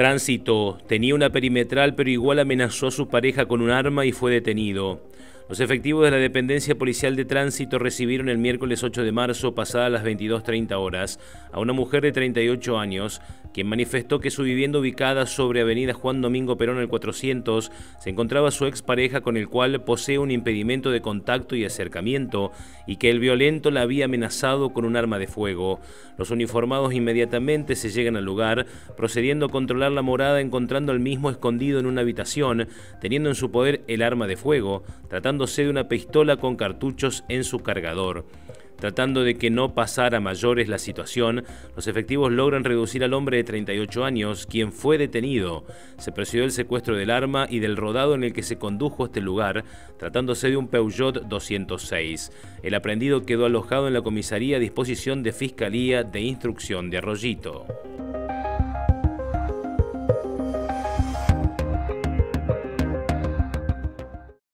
Tránsito. Tenía una perimetral pero igual amenazó a su pareja con un arma y fue detenido. Los efectivos de la Dependencia Policial de Tránsito recibieron el miércoles 8 de marzo, pasadas las 22.30 horas, a una mujer de 38 años, quien manifestó que su vivienda ubicada sobre Avenida Juan Domingo Perón el 400 se encontraba su expareja con el cual posee un impedimento de contacto y acercamiento y que el violento la había amenazado con un arma de fuego. Los uniformados inmediatamente se llegan al lugar, procediendo a controlar la morada encontrando al mismo escondido en una habitación, teniendo en su poder el arma de fuego, tratando de una pistola con cartuchos en su cargador. Tratando de que no pasara mayores la situación, los efectivos logran reducir al hombre de 38 años, quien fue detenido. Se procedió el secuestro del arma y del rodado en el que se condujo a este lugar, tratándose de un Peugeot 206. El aprendido quedó alojado en la comisaría a disposición de Fiscalía de Instrucción de Arroyito.